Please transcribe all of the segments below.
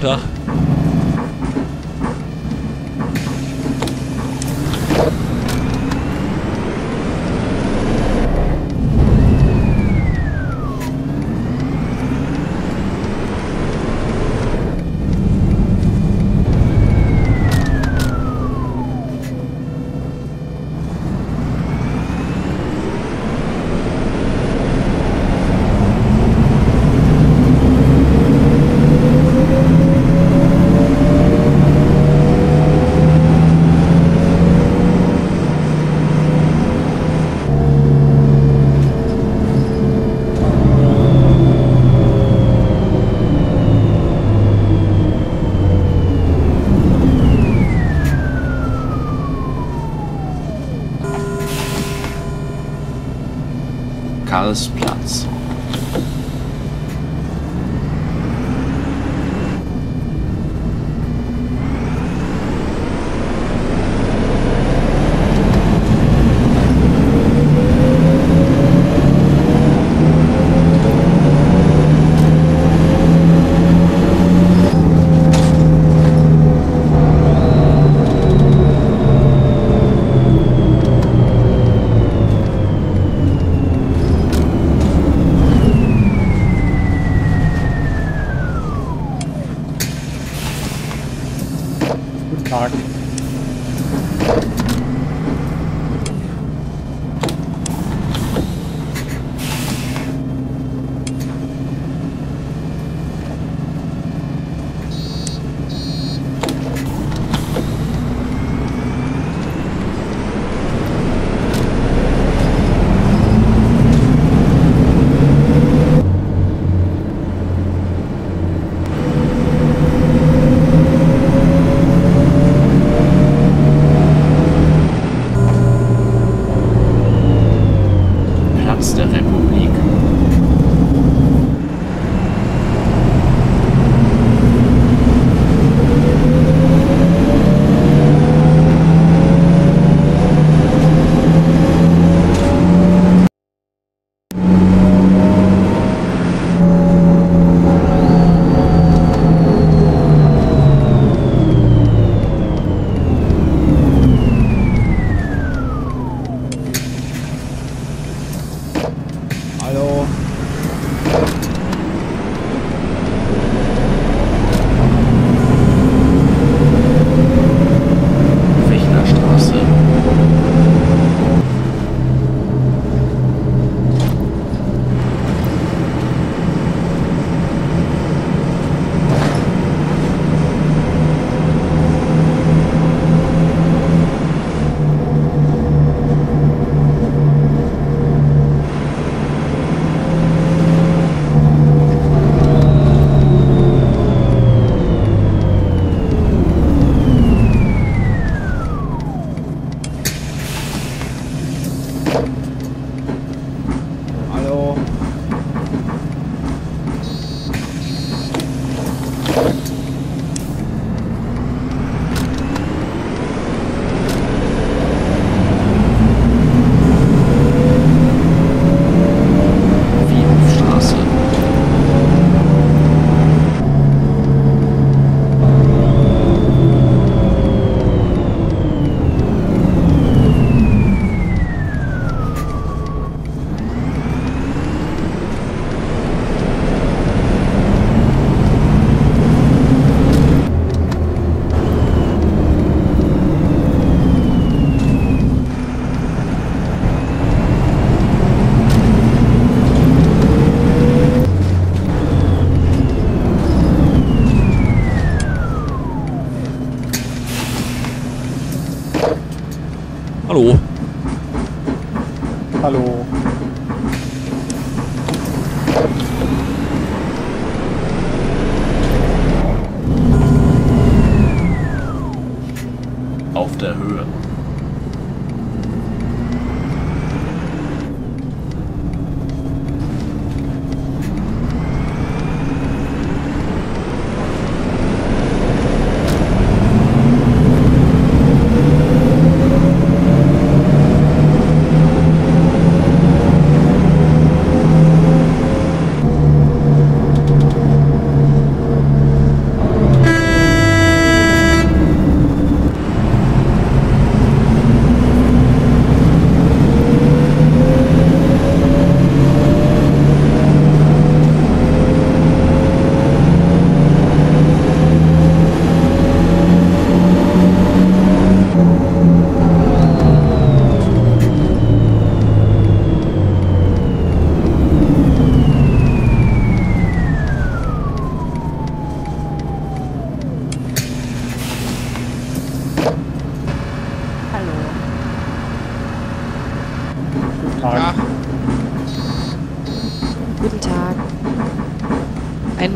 Tag. alles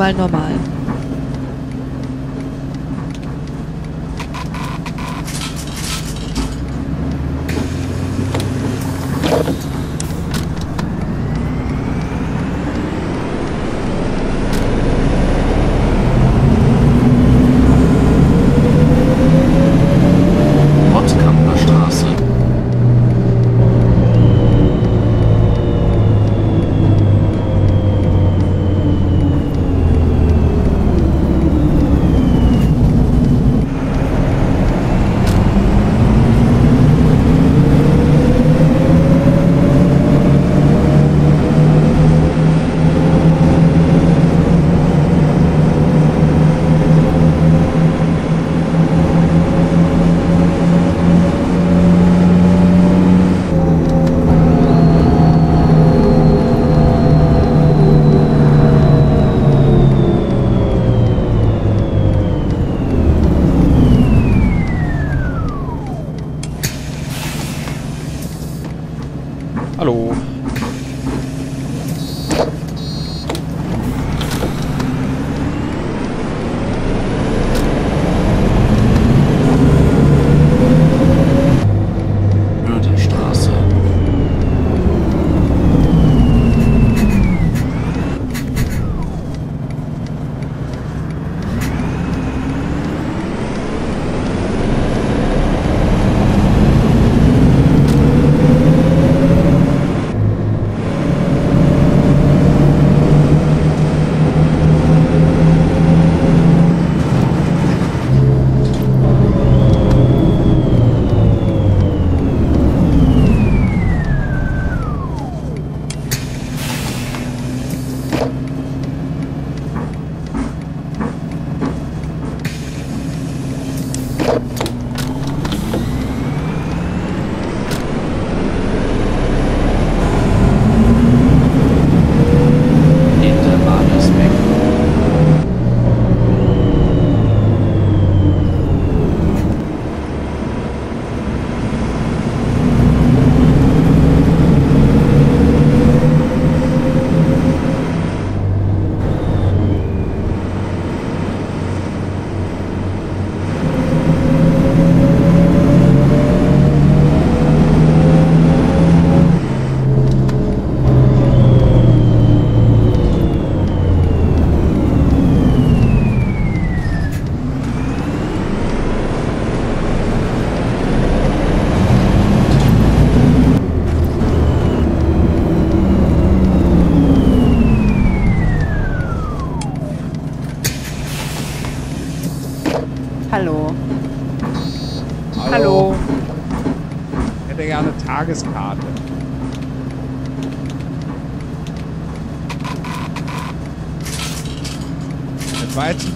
einmal normal.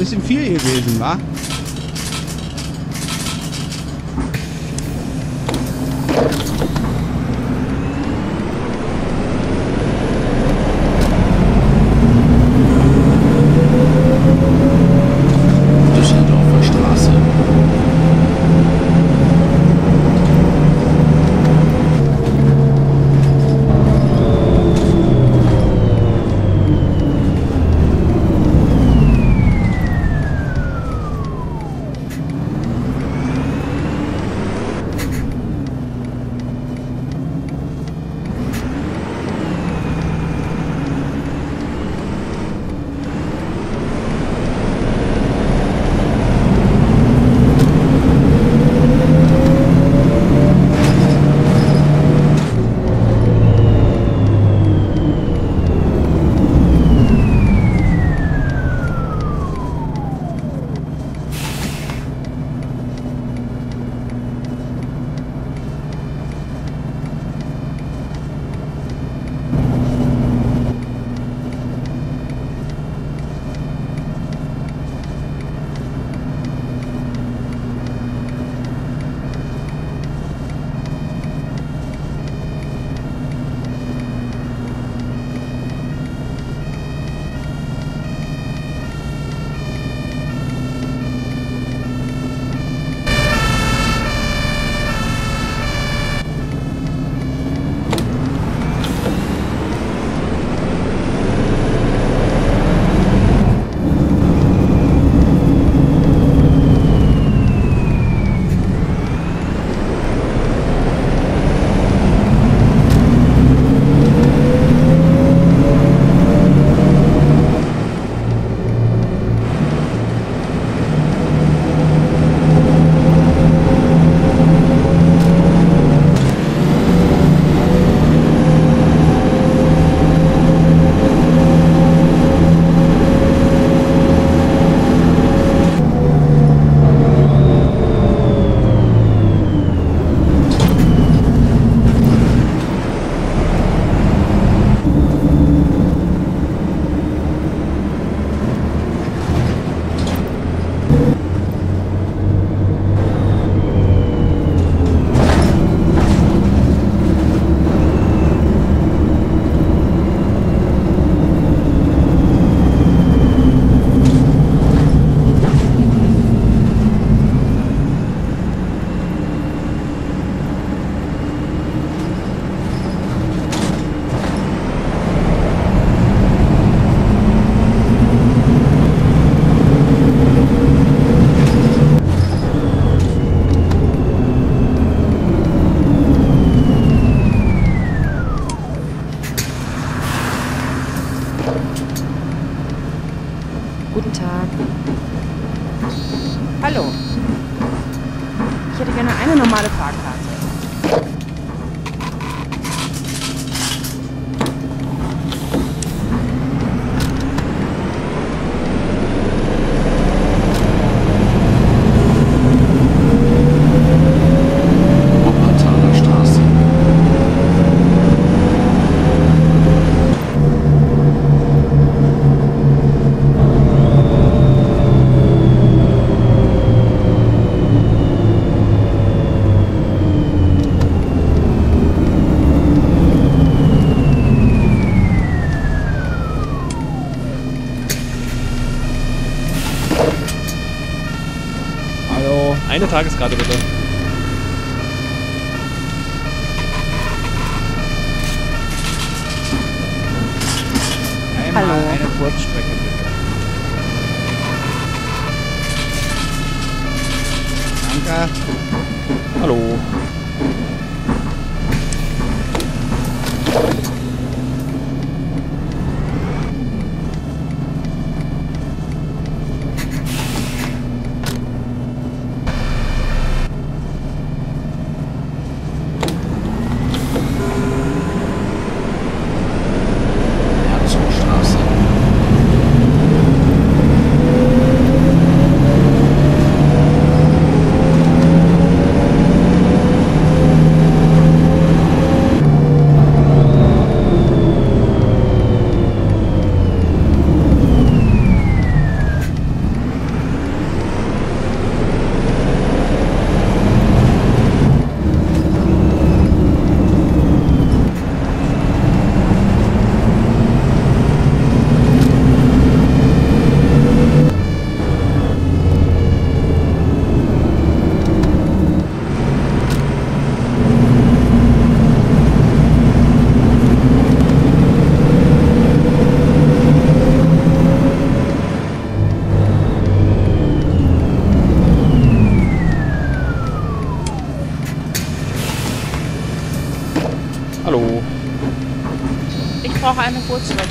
Bisschen viel gewesen, wa? Tageskarte bitte. Einmal Hallo. eine Kurzstrecke bitte. Danke. Hallo. Herzogstraße. Hallo. Ich brauche eine Kurzstrecke,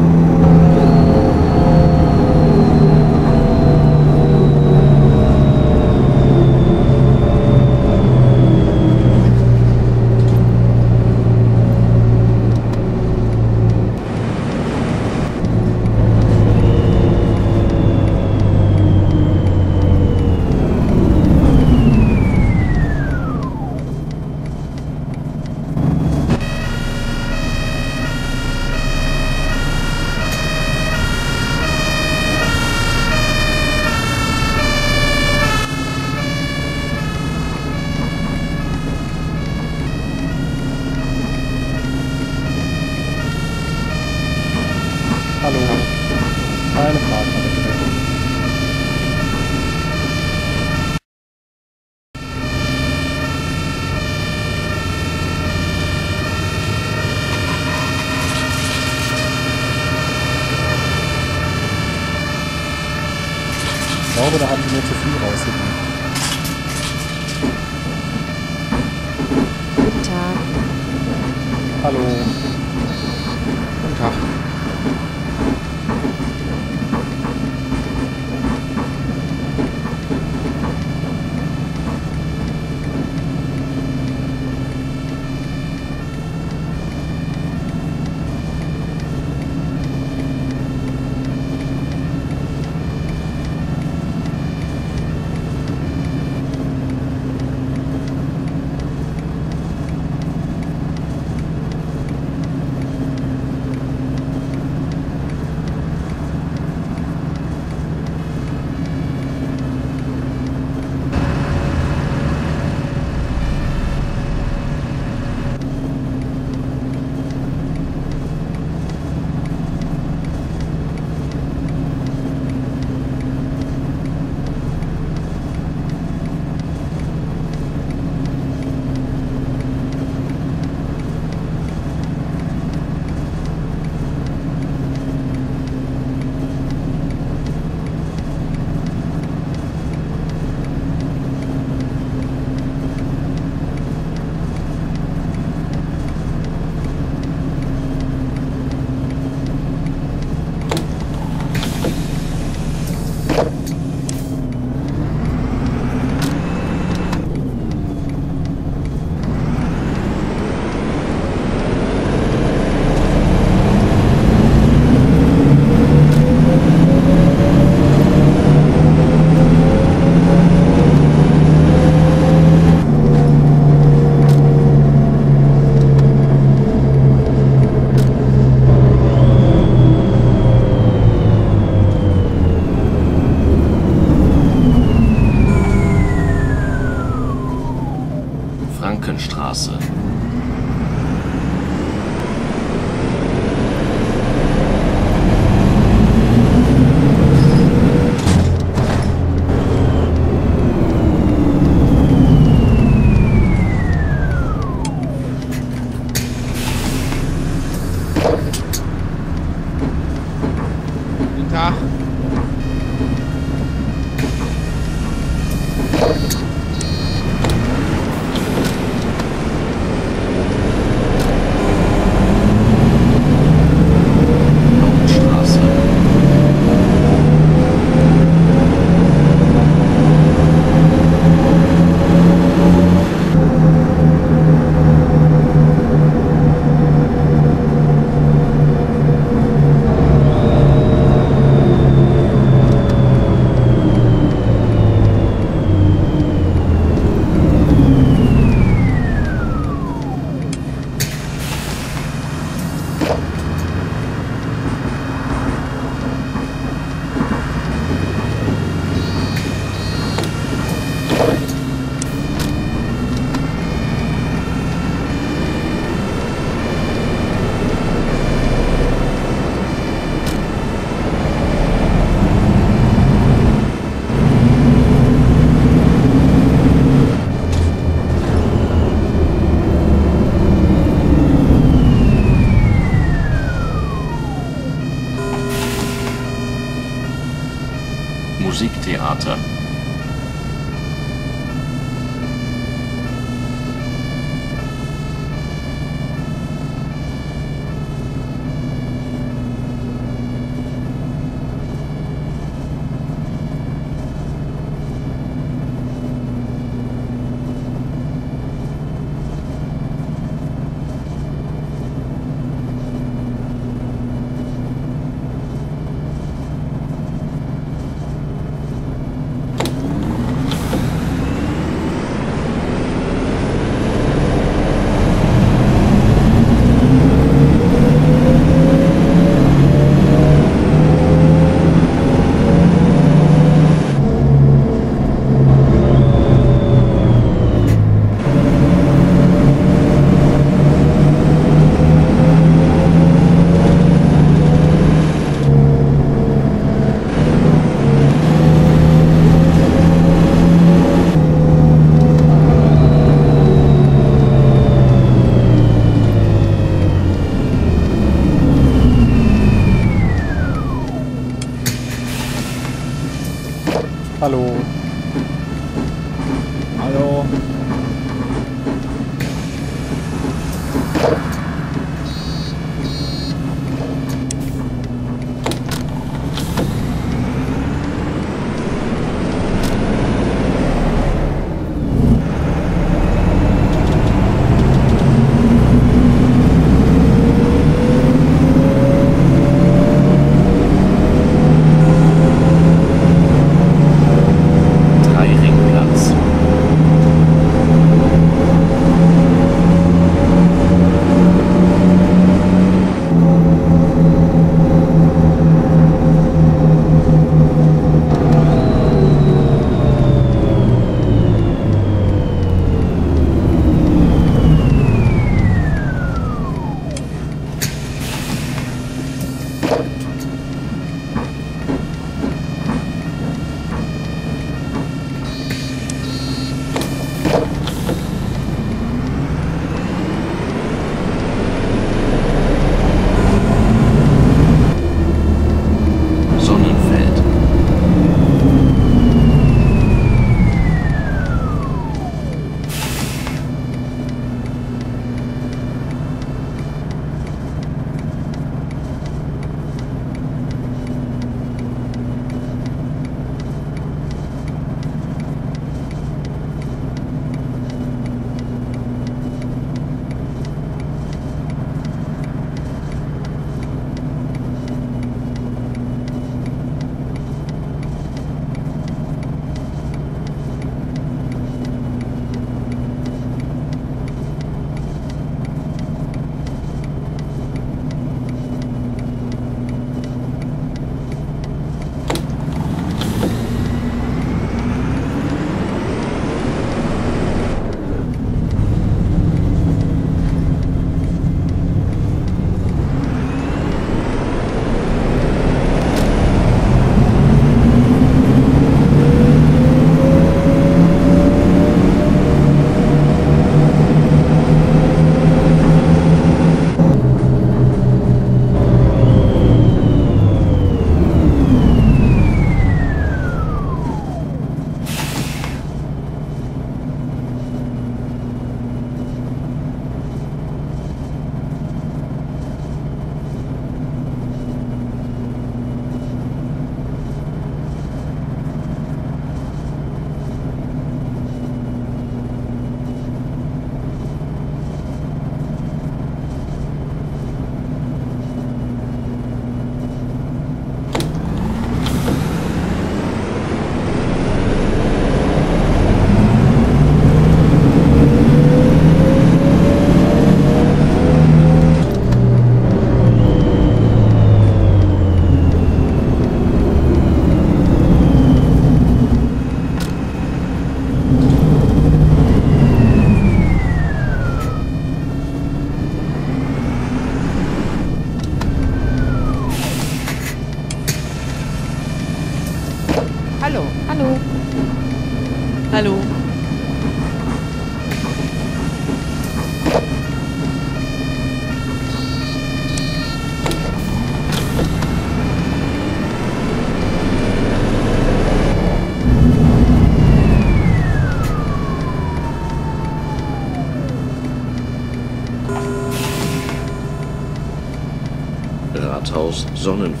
Sonnenfeld.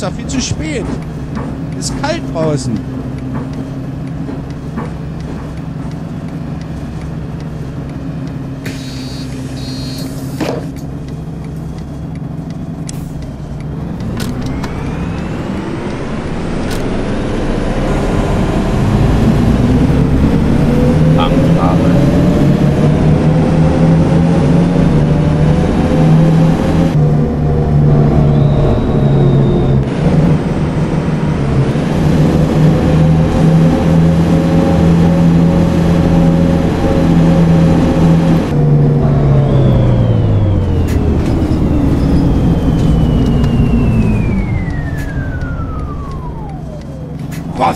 Ist doch viel zu spät. Ist kalt draußen.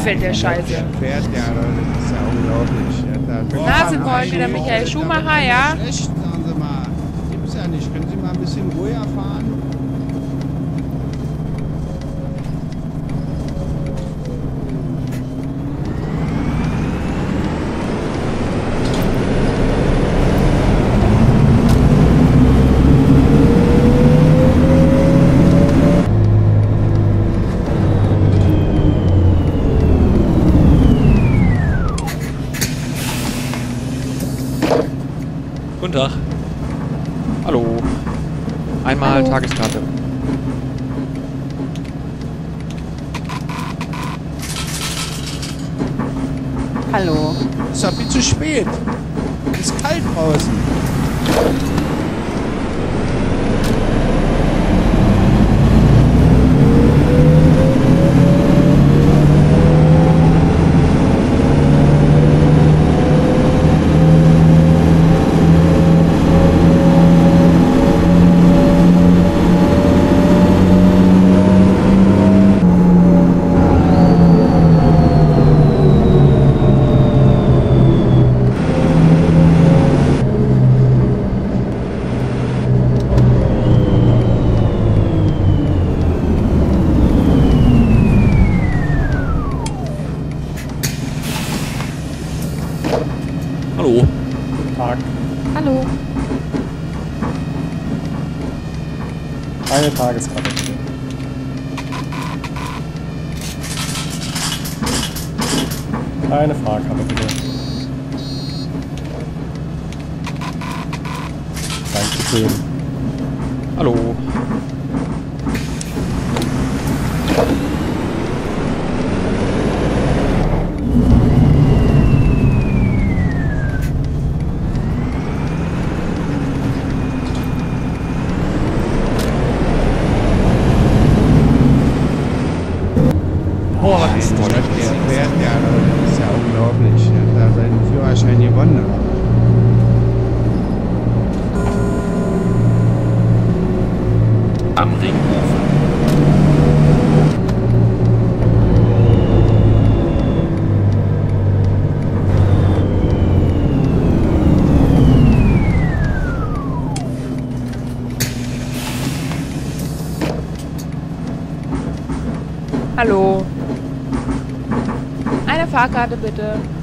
Boah, fällt der Scheiße. Fährt ja. Das ist ja unglaublich. Nasenbeutel, der Michael Schumacher, ja? Schlecht, sagen Sie mal. Gibt's ja nicht. Können Sie mal ein bisschen ruhiger fahren? Guten Tag. Hallo. Tageskarte. Hallo. Ist doch viel zu spät. Ist kalt draußen. Hallo. Tag. Hallo. Eine Tageskarte bitte. Eine Fahrkarte bitte. Dankeschön. Hallo. Oh, was ist das? Der fährt ja, Leute, das ist ja unglaublich. Er hat da seinen Führerschein gewonnen. Am Ringufer. Hallo. Eine Fahrkarte bitte.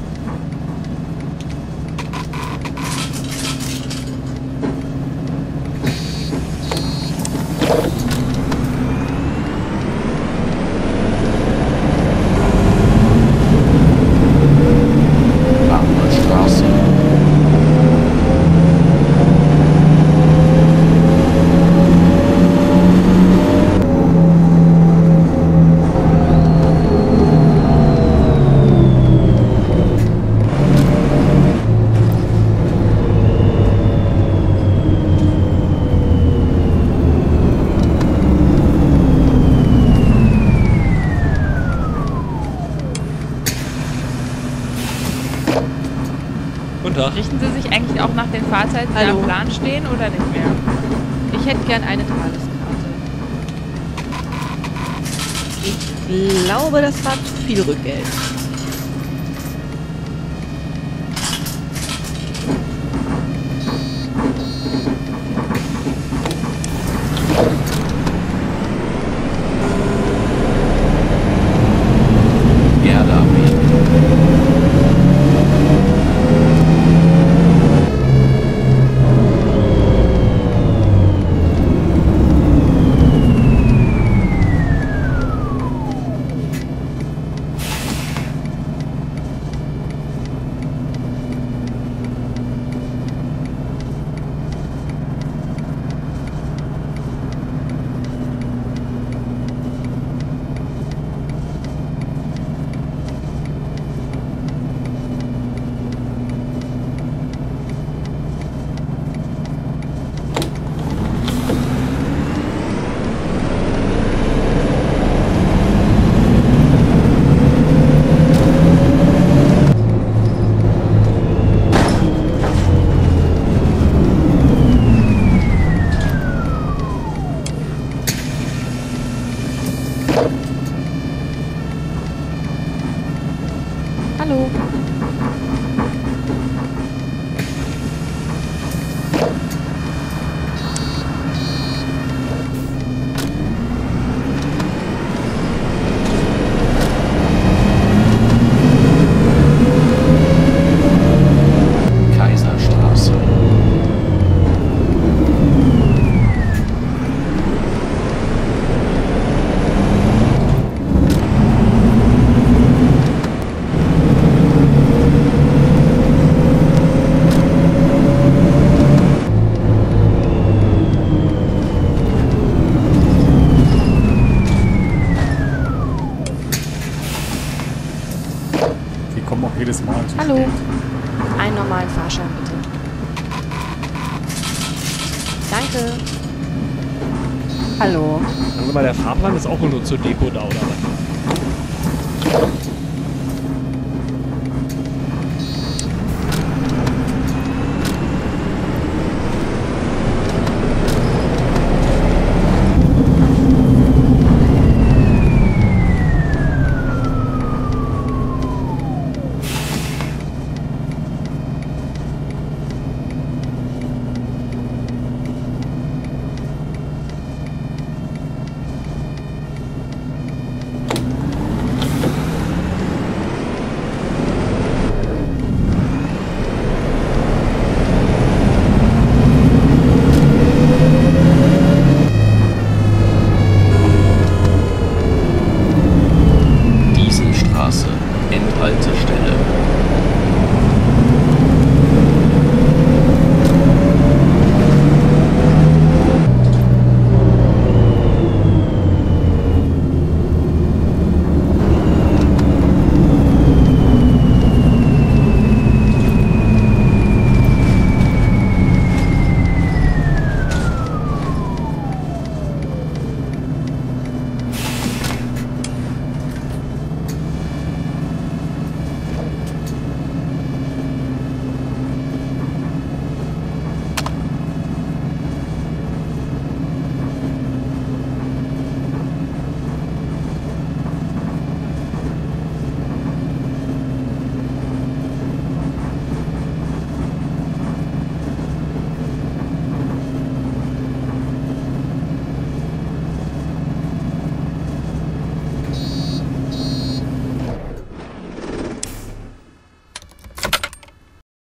Guten Tag. Richten Sie sich eigentlich auch nach den Fahrzeiten, die am Plan stehen oder nicht mehr? Ich hätte gern eine Tageskarte. Ich glaube, das war zu viel Rückgeld. Nur zur Deko da,